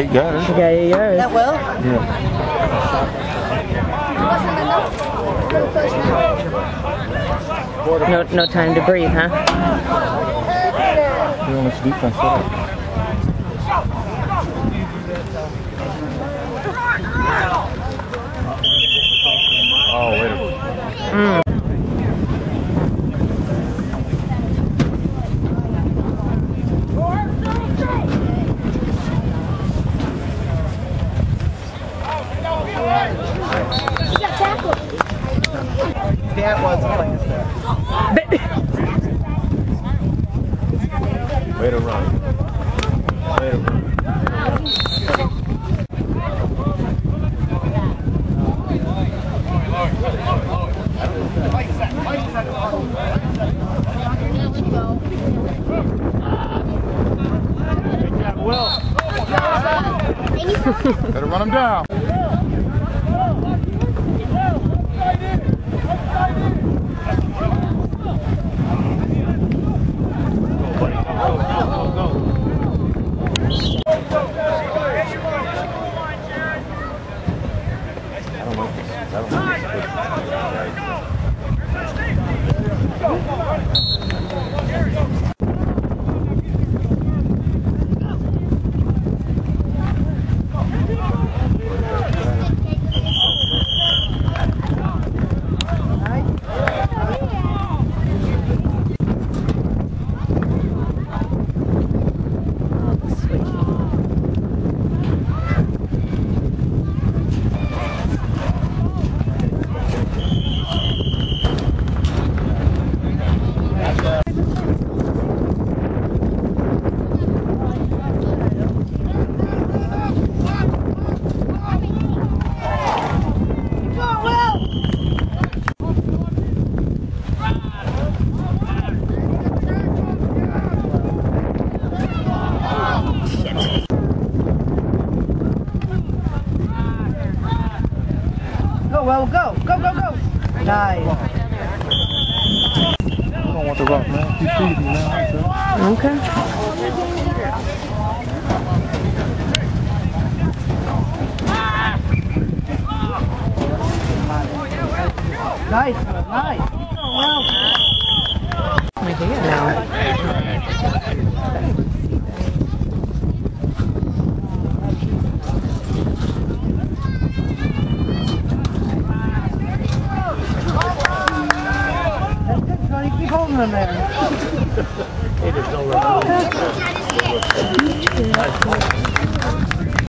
eight yards. You got eight. That well? Yeah. No, no time to breathe, huh? Don't let you defense. Oh, wait a minute. That was playing that. Way to run. Way to run. Better run him down. Go, well, go. Go, go, go. Nice. Don't want rock, man. Me, man. Okay. Nice, nice. Going, well. Now. holding them there? it is over. Oh,